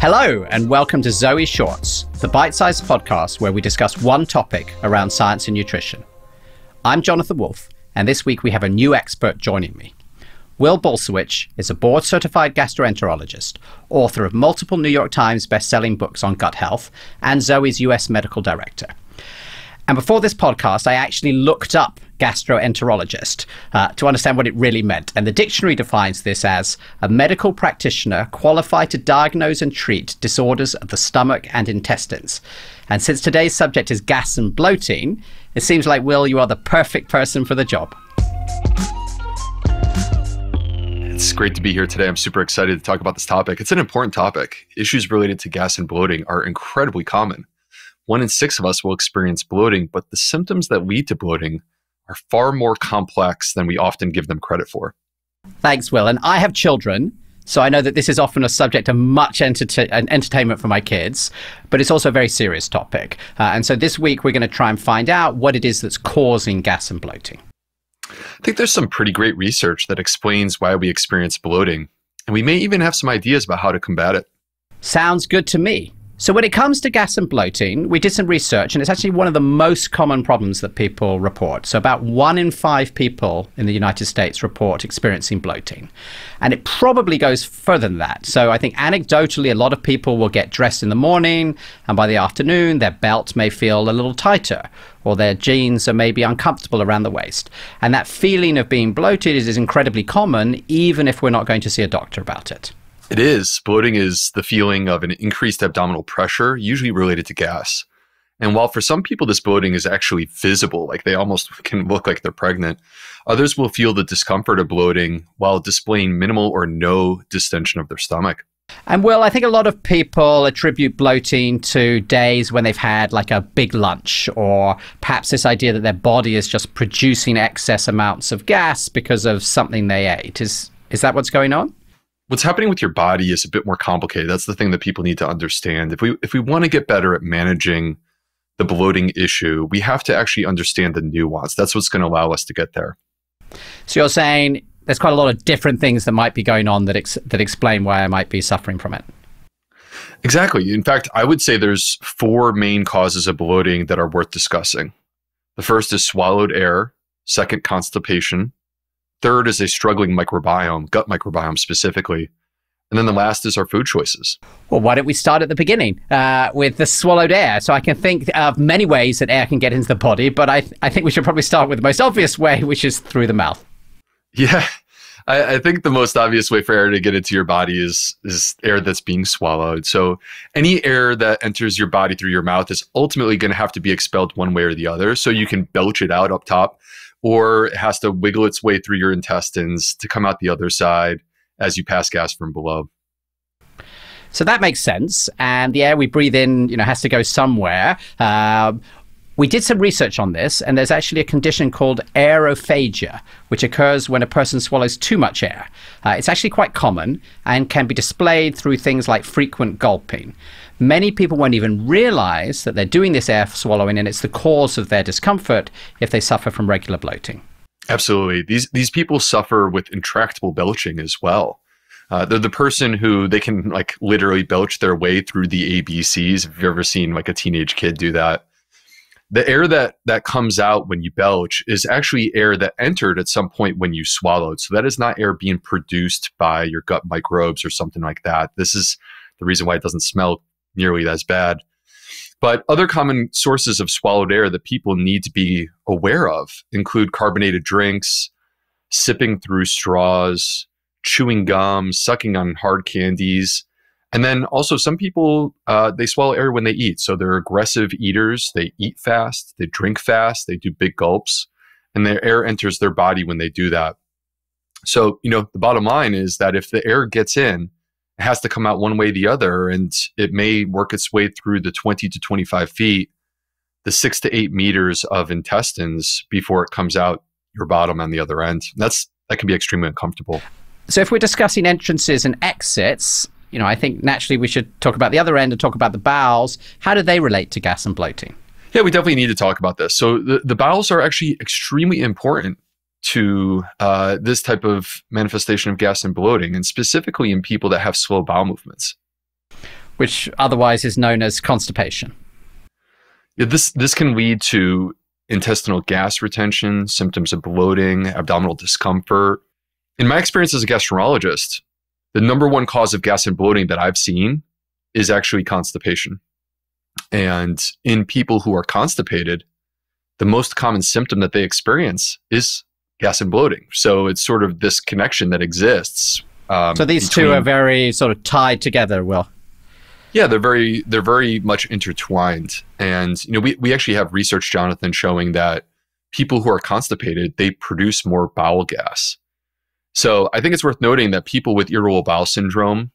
Hello, and welcome to Zoe Shorts, the bite sized podcast where we discuss one topic around science and nutrition. I'm Jonathan Wolf, and this week we have a new expert joining me. Will Bulsiewicz is a board certified gastroenterologist, author of multiple New York Times best-selling books on gut health, and Zoe's US medical director. And before this podcast, I actually looked up gastroenterologist uh, to understand what it really meant. And the dictionary defines this as a medical practitioner qualified to diagnose and treat disorders of the stomach and intestines. And since today's subject is gas and bloating, it seems like, Will, you are the perfect person for the job. It's great to be here today. I'm super excited to talk about this topic. It's an important topic. Issues related to gas and bloating are incredibly common. One in six of us will experience bloating, but the symptoms that lead to bloating are far more complex than we often give them credit for. Thanks, Will. And I have children, so I know that this is often a subject of much entertainment for my kids, but it's also a very serious topic. Uh, and so this week we're going to try and find out what it is that's causing gas and bloating. I think there's some pretty great research that explains why we experience bloating, and we may even have some ideas about how to combat it. Sounds good to me. So, when it comes to gas and bloating, we did some research, and it's actually one of the most common problems that people report. So, about one in five people in the United States report experiencing bloating. And it probably goes further than that. So, I think anecdotally, a lot of people will get dressed in the morning, and by the afternoon, their belt may feel a little tighter, or their jeans are maybe uncomfortable around the waist. And that feeling of being bloated is, is incredibly common, even if we're not going to see a doctor about it. It is. Bloating is the feeling of an increased abdominal pressure, usually related to gas. And while for some people this bloating is actually visible, like they almost can look like they're pregnant, others will feel the discomfort of bloating while displaying minimal or no distension of their stomach. And well, I think a lot of people attribute bloating to days when they've had like a big lunch, or perhaps this idea that their body is just producing excess amounts of gas because of something they ate. Is is that what's going on? What's happening with your body is a bit more complicated. That's the thing that people need to understand. If we if we want to get better at managing the bloating issue, we have to actually understand the nuance. That's what's going to allow us to get there. So you're saying there's quite a lot of different things that might be going on that ex- that explain why I might be suffering from it. Exactly. In fact, I would say there's four main causes of bloating that are worth discussing. The first is swallowed air, second constipation, Third is a struggling microbiome, gut microbiome specifically. And then the last is our food choices. Well, why don't we start at the beginning uh, with the swallowed air? So I can think of many ways that air can get into the body, but I, th- I think we should probably start with the most obvious way, which is through the mouth. Yeah, I, I think the most obvious way for air to get into your body is is air that's being swallowed. So any air that enters your body through your mouth is ultimately going to have to be expelled one way or the other. So you can belch it out up top or it has to wiggle its way through your intestines to come out the other side as you pass gas from below. So that makes sense. And the air we breathe in, you know, has to go somewhere. Uh, we did some research on this, and there's actually a condition called aerophagia, which occurs when a person swallows too much air. Uh, it's actually quite common and can be displayed through things like frequent gulping. Many people won't even realize that they're doing this air swallowing, and it's the cause of their discomfort if they suffer from regular bloating. Absolutely. These, these people suffer with intractable belching as well. Uh, they're the person who they can like literally belch their way through the ABCs. If you've ever seen like a teenage kid do that, the air that that comes out when you belch is actually air that entered at some point when you swallowed. So that is not air being produced by your gut microbes or something like that. This is the reason why it doesn't smell nearly as bad. But other common sources of swallowed air that people need to be aware of include carbonated drinks, sipping through straws, chewing gum, sucking on hard candies, and then also, some people uh, they swallow air when they eat, so they're aggressive eaters. They eat fast, they drink fast, they do big gulps, and their air enters their body when they do that. So, you know, the bottom line is that if the air gets in, it has to come out one way or the other, and it may work its way through the 20 to 25 feet, the six to eight meters of intestines before it comes out your bottom on the other end. That's that can be extremely uncomfortable. So, if we're discussing entrances and exits, you know, I think naturally we should talk about the other end and talk about the bowels. How do they relate to gas and bloating? Yeah, we definitely need to talk about this. So the, the bowels are actually extremely important to uh, this type of manifestation of gas and bloating, and specifically in people that have slow bowel movements. which otherwise is known as constipation. Yeah, this this can lead to intestinal gas retention, symptoms of bloating, abdominal discomfort. In my experience as a gastroenterologist, the number one cause of gas and bloating that I've seen is actually constipation. And in people who are constipated, the most common symptom that they experience is gas and bloating. So it's sort of this connection that exists. Um, so these between, two are very sort of tied together, Will. Yeah, they're very they're very much intertwined. And you know, we, we actually have research, Jonathan, showing that people who are constipated, they produce more bowel gas. So I think it's worth noting that people with irritable bowel syndrome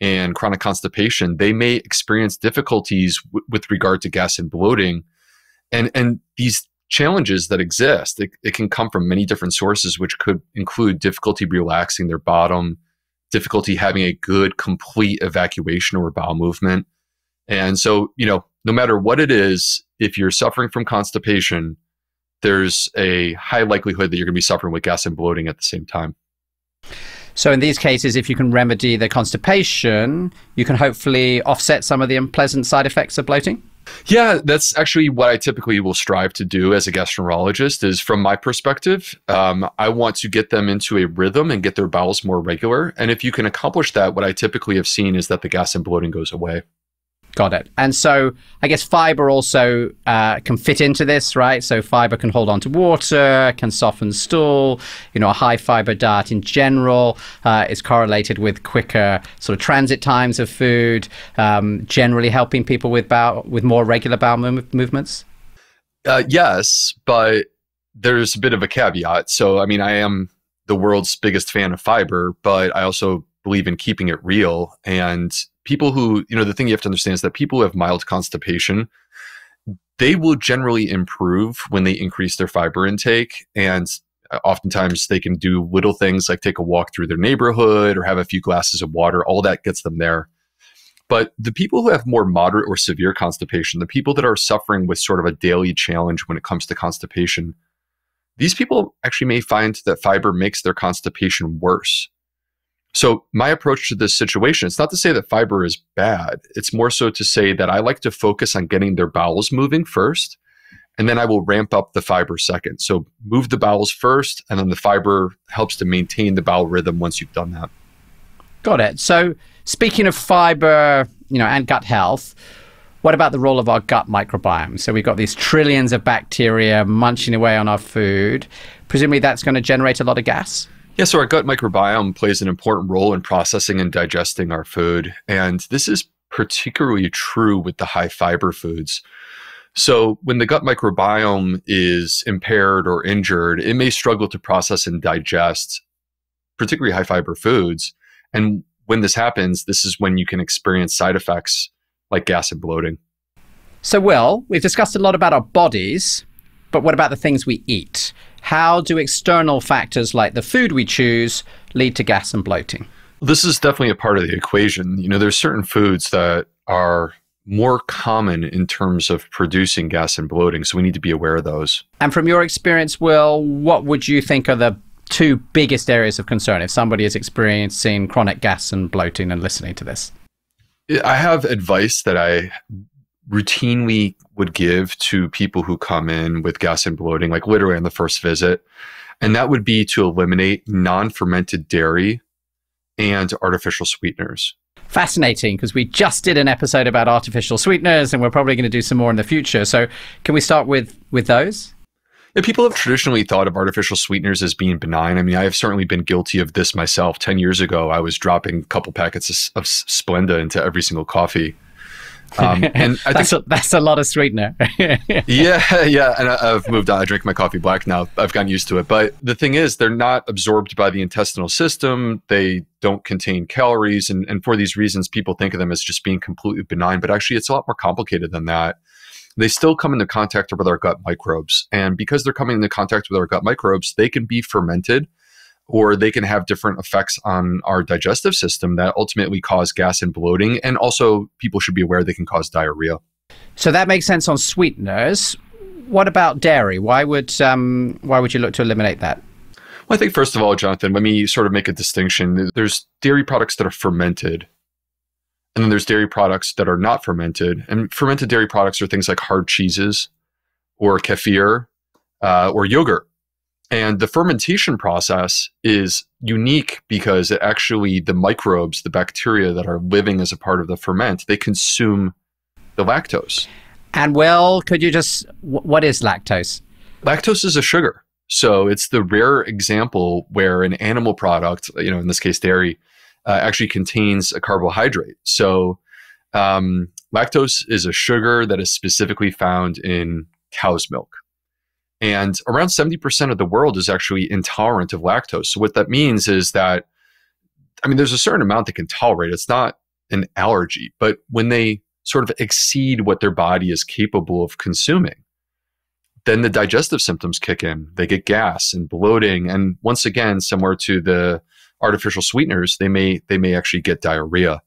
and chronic constipation, they may experience difficulties w- with regard to gas and bloating. And, and these challenges that exist, it, it can come from many different sources, which could include difficulty relaxing their bottom, difficulty having a good, complete evacuation or bowel movement. And so, you know, no matter what it is, if you're suffering from constipation, there's a high likelihood that you're going to be suffering with gas and bloating at the same time. So in these cases, if you can remedy the constipation, you can hopefully offset some of the unpleasant side effects of bloating. Yeah, that's actually what I typically will strive to do as a gastroenterologist. Is from my perspective, um, I want to get them into a rhythm and get their bowels more regular. And if you can accomplish that, what I typically have seen is that the gas and bloating goes away. Got it. And so I guess fiber also uh, can fit into this, right? So fiber can hold on to water, can soften stool. You know, a high fiber diet in general uh, is correlated with quicker sort of transit times of food, um, generally helping people with bowel, with more regular bowel move- movements. Uh, yes, but there's a bit of a caveat. So, I mean, I am the world's biggest fan of fiber, but I also believe in keeping it real. And people who, you know, the thing you have to understand is that people who have mild constipation, they will generally improve when they increase their fiber intake. And uh, oftentimes they can do little things like take a walk through their neighborhood or have a few glasses of water. All that gets them there. But the people who have more moderate or severe constipation, the people that are suffering with sort of a daily challenge when it comes to constipation, these people actually may find that fiber makes their constipation worse. So my approach to this situation, it's not to say that fiber is bad. It's more so to say that I like to focus on getting their bowels moving first, and then I will ramp up the fiber second. So move the bowels first, and then the fiber helps to maintain the bowel rhythm once you've done that. Got it. So speaking of fiber, you know, and gut health, what about the role of our gut microbiome? So we've got these trillions of bacteria munching away on our food. Presumably that's going to generate a lot of gas? Yeah, so our gut microbiome plays an important role in processing and digesting our food. And this is particularly true with the high fiber foods. So, when the gut microbiome is impaired or injured, it may struggle to process and digest particularly high fiber foods. And when this happens, this is when you can experience side effects like gas and bloating. So, Will, we've discussed a lot about our bodies, but what about the things we eat? How do external factors like the food we choose lead to gas and bloating? This is definitely a part of the equation. You know, there's certain foods that are more common in terms of producing gas and bloating, so we need to be aware of those. And from your experience, Will, what would you think are the two biggest areas of concern if somebody is experiencing chronic gas and bloating and listening to this? I have advice that I routinely would give to people who come in with gas and bloating, like literally on the first visit. And that would be to eliminate non fermented dairy and artificial sweeteners. Fascinating, because we just did an episode about artificial sweeteners and we're probably going to do some more in the future. So, can we start with, with those? Yeah, people have traditionally thought of artificial sweeteners as being benign. I mean, I have certainly been guilty of this myself. 10 years ago, I was dropping a couple packets of, of Splenda into every single coffee. Um, and I that's, think a, that's a lot of sweetener. yeah, yeah. And I, have moved on. I drink my coffee black now. I've gotten used to it. But the thing is, they're not absorbed by the intestinal system. They don't contain calories. And, and for these reasons, people think of them as just being completely benign. But actually, it's a lot more complicated than that. They still come into contact with our gut microbes. And because they're coming into contact with our gut microbes, they can be fermented or they can have different effects on our digestive system that ultimately cause gas and bloating. And also, people should be aware they can cause diarrhea. So that makes sense on sweeteners. What about dairy? Why would um, why would you look to eliminate that? Well, I think first of all, Jonathan, let me sort of make a distinction. There's dairy products that are fermented, And then there's dairy products that are not fermented. And fermented dairy products are things like hard cheeses or kefir uh, or yogurt. And the fermentation process is unique because it actually, the microbes, the bacteria that are living as a part of the ferment, they consume the lactose. And well, could you just, what is lactose? Lactose is a sugar. So it's the rare example where an animal product, you know, in this case, dairy, uh, actually contains a carbohydrate. So um, lactose is a sugar that is specifically found in cow's milk. And around 70% of the world is actually intolerant of lactose. So what that means is that, I mean, there's a certain amount they can tolerate. It's not an allergy, but when they sort of exceed what their body is capable of consuming, then the digestive symptoms kick in. They get gas and bloating, and once again, similar to the artificial sweeteners, they may they may actually get diarrhea.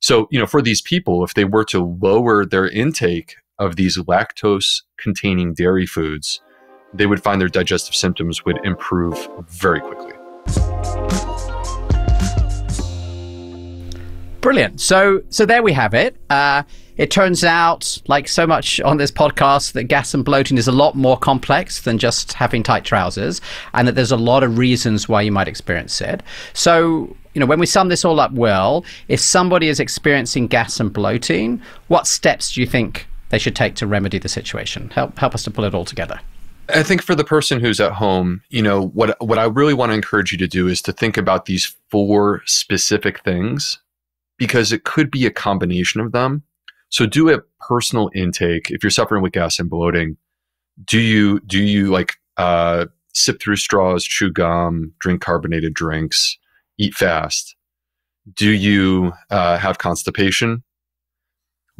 So, you know, for these people, if they were to lower their intake of these lactose containing dairy foods, they would find their digestive symptoms would improve very quickly. Brilliant. So, so there we have it. Uh, it turns out, like so much on this podcast, that gas and bloating is a lot more complex than just having tight trousers, and that there's a lot of reasons why you might experience it. So, you know, when we sum this all up well, if somebody is experiencing gas and bloating, what steps do you think they should take to remedy the situation? Help help us to pull it all together. I think for the person who's at home, you know, what what I really want to encourage you to do is to think about these four specific things because it could be a combination of them so do a personal intake. If you're suffering with gas and bloating, do you do you like uh, sip through straws, chew gum, drink carbonated drinks, eat fast? Do you uh, have constipation?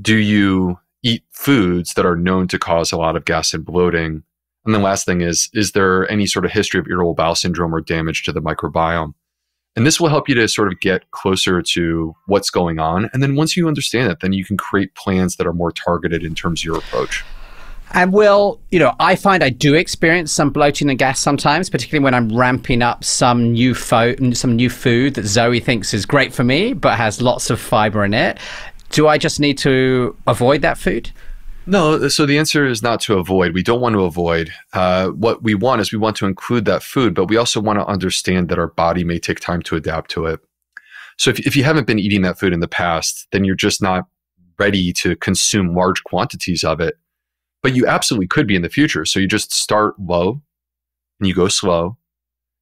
Do you eat foods that are known to cause a lot of gas and bloating? And the last thing is, is there any sort of history of irritable bowel syndrome or damage to the microbiome? And this will help you to sort of get closer to what's going on. And then once you understand it, then you can create plans that are more targeted in terms of your approach. And will, you know, I find I do experience some bloating and gas sometimes, particularly when I'm ramping up some new fo- some new food that Zoe thinks is great for me, but has lots of fiber in it. Do I just need to avoid that food? No, so the answer is not to avoid. We don't want to avoid. Uh, what we want is we want to include that food, but we also want to understand that our body may take time to adapt to it. So if, if you haven't been eating that food in the past, then you're just not ready to consume large quantities of it. But you absolutely could be in the future. So you just start low and you go slow.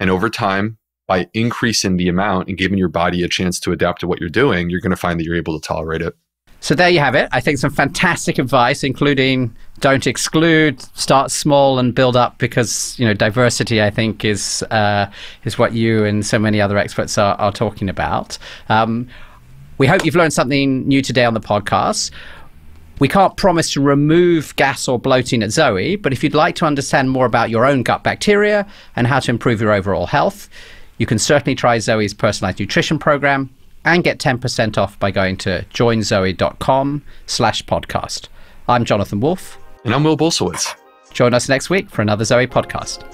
And over time, by increasing the amount and giving your body a chance to adapt to what you're doing, you're going to find that you're able to tolerate it. So there you have it. I think some fantastic advice, including don't exclude, start small and build up, because you know diversity. I think is uh, is what you and so many other experts are, are talking about. Um, we hope you've learned something new today on the podcast. We can't promise to remove gas or bloating at Zoe, but if you'd like to understand more about your own gut bacteria and how to improve your overall health, you can certainly try Zoe's personalized nutrition program and get 10% off by going to joinzoe.com slash podcast. I'm Jonathan Wolf. And I'm Will Bulsiewicz. Join us next week for another Zoe podcast.